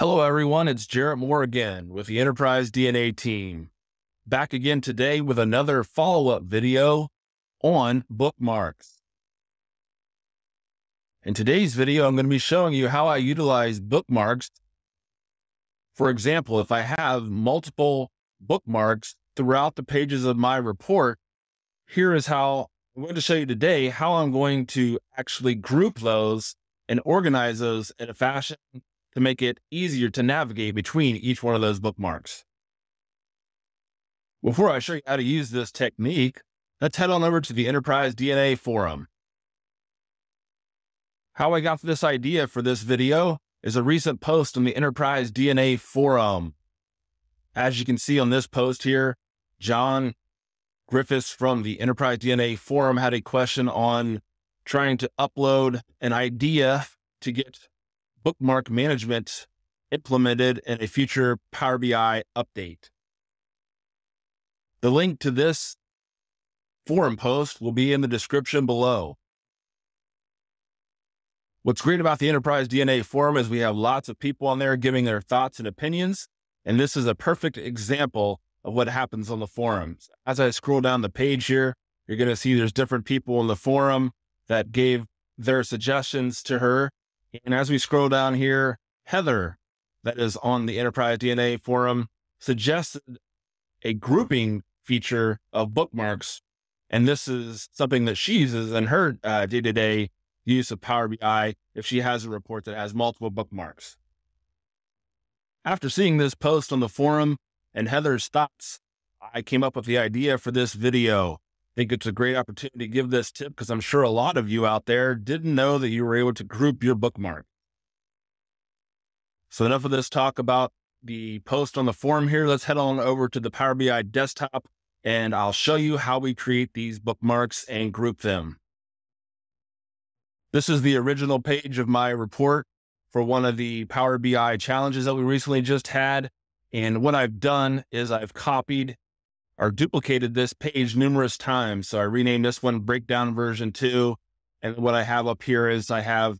Hello, everyone. It's Jarrett Moore again with the Enterprise DNA team. Back again today with another follow up video on bookmarks. In today's video, I'm going to be showing you how I utilize bookmarks. For example, if I have multiple bookmarks throughout the pages of my report, here is how I'm going to show you today how I'm going to actually group those and organize those in a fashion to make it easier to navigate between each one of those bookmarks. Before I show you how to use this technique, let's head on over to the Enterprise DNA forum. How I got this idea for this video is a recent post on the Enterprise DNA forum. As you can see on this post here, John Griffiths from the Enterprise DNA forum had a question on trying to upload an idea to get bookmark management implemented in a future Power BI update. The link to this forum post will be in the description below. What's great about the Enterprise DNA forum is we have lots of people on there giving their thoughts and opinions. And this is a perfect example of what happens on the forums. As I scroll down the page here, you're going to see there's different people in the forum that gave their suggestions to her and as we scroll down here, Heather, that is on the Enterprise DNA forum, suggested a grouping feature of bookmarks. And this is something that she uses in her day to day use of Power BI if she has a report that has multiple bookmarks. After seeing this post on the forum and Heather's thoughts, I came up with the idea for this video think it's a great opportunity to give this tip because I'm sure a lot of you out there didn't know that you were able to group your bookmark. So enough of this talk about the post on the forum here. Let's head on over to the Power BI desktop and I'll show you how we create these bookmarks and group them. This is the original page of my report for one of the Power BI challenges that we recently just had. And what I've done is I've copied or duplicated this page numerous times. So I renamed this one breakdown version two. And what I have up here is I have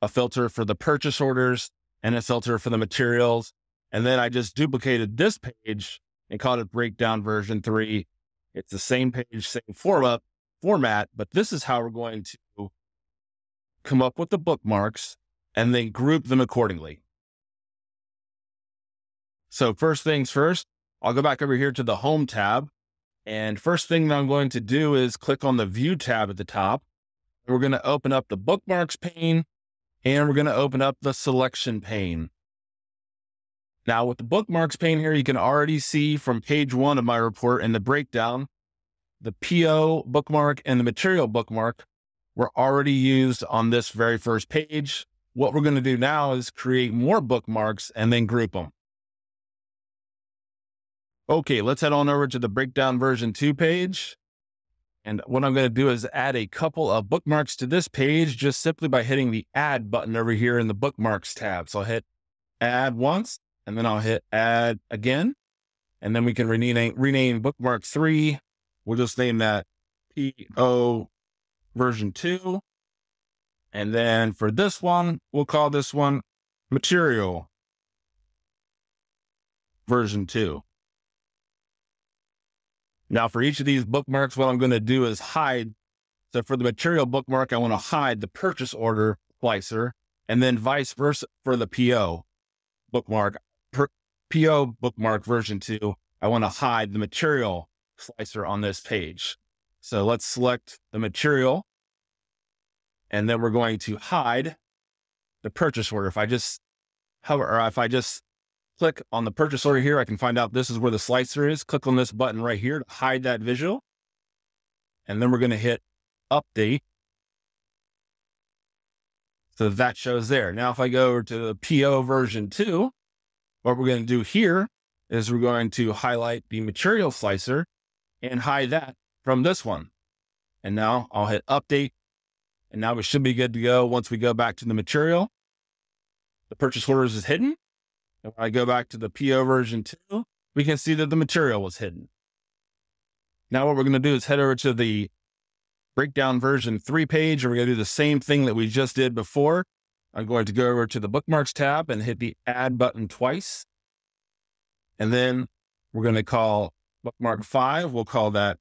a filter for the purchase orders and a filter for the materials. And then I just duplicated this page and called it breakdown version three. It's the same page, same format, format, but this is how we're going to come up with the bookmarks and then group them accordingly. So first things first, I'll go back over here to the home tab. And first thing that I'm going to do is click on the view tab at the top. We're going to open up the bookmarks pane and we're going to open up the selection pane. Now with the bookmarks pane here, you can already see from page one of my report in the breakdown, the PO bookmark and the material bookmark were already used on this very first page. What we're going to do now is create more bookmarks and then group them. Okay, let's head on over to the breakdown version two page. And what I'm going to do is add a couple of bookmarks to this page just simply by hitting the add button over here in the bookmarks tab. So I'll hit add once and then I'll hit add again. And then we can rename, rename bookmark three. We'll just name that PO version two. And then for this one, we'll call this one material version two. Now for each of these bookmarks, what I'm going to do is hide. So for the material bookmark, I want to hide the purchase order slicer and then vice versa for the PO bookmark, per, PO bookmark version two. I want to hide the material slicer on this page. So let's select the material and then we're going to hide the purchase order. If I just hover, or if I just click on the purchase order here, I can find out this is where the slicer is. Click on this button right here to hide that visual. And then we're going to hit update. So that shows there. Now, if I go over to the PO version two, what we're going to do here is we're going to highlight the material slicer and hide that from this one. And now I'll hit update. And now we should be good to go. Once we go back to the material, the purchase orders is hidden when I go back to the PO version two, we can see that the material was hidden. Now what we're going to do is head over to the breakdown version three page, and we're going to do the same thing that we just did before. I'm going to go over to the bookmarks tab and hit the add button twice. And then we're going to call bookmark five. We'll call that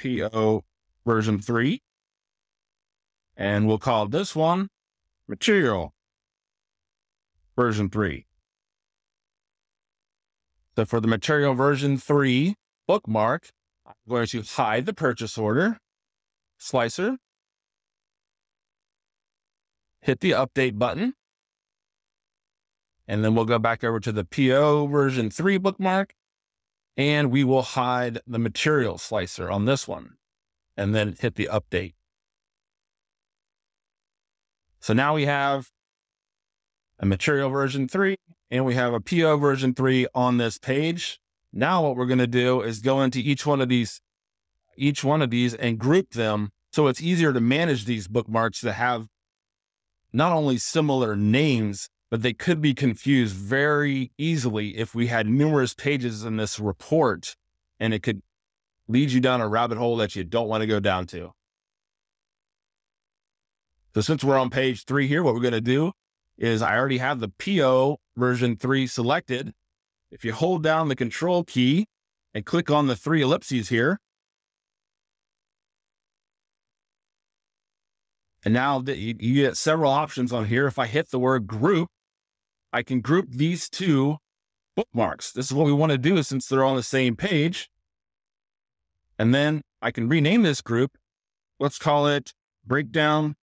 PO version three. And we'll call this one material version three. So for the material version three bookmark, I'm going to hide the purchase order slicer, hit the update button, and then we'll go back over to the PO version three bookmark and we will hide the material slicer on this one and then hit the update. So now we have a material version three and we have a PO version three on this page. Now what we're going to do is go into each one of these, each one of these and group them. So it's easier to manage these bookmarks that have not only similar names, but they could be confused very easily if we had numerous pages in this report and it could lead you down a rabbit hole that you don't want to go down to. So since we're on page three here, what we're going to do is I already have the PO version three selected. If you hold down the control key and click on the three ellipses here, and now you get several options on here. If I hit the word group, I can group these two bookmarks. This is what we want to do since they're on the same page. And then I can rename this group. Let's call it breakdown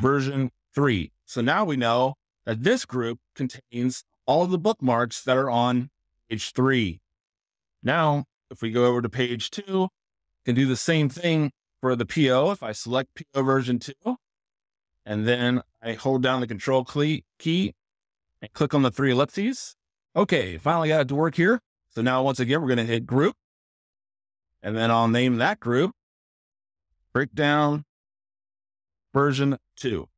version three. So now we know that this group contains all of the bookmarks that are on page three. Now, if we go over to page two, can do the same thing for the PO. If I select PO version two, and then I hold down the control key and click on the three ellipses. Okay, finally got it to work here. So now once again, we're going to hit group and then I'll name that group breakdown version two.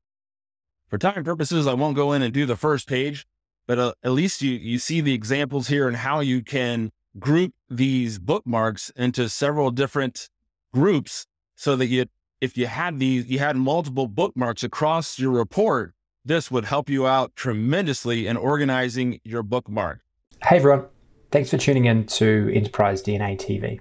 For time purposes, I won't go in and do the first page, but uh, at least you, you see the examples here and how you can group these bookmarks into several different groups so that you if you had these, you had multiple bookmarks across your report, this would help you out tremendously in organizing your bookmark. Hey everyone, thanks for tuning in to Enterprise DNA TV.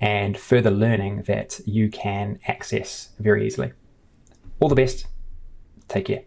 and further learning that you can access very easily. All the best. Take care.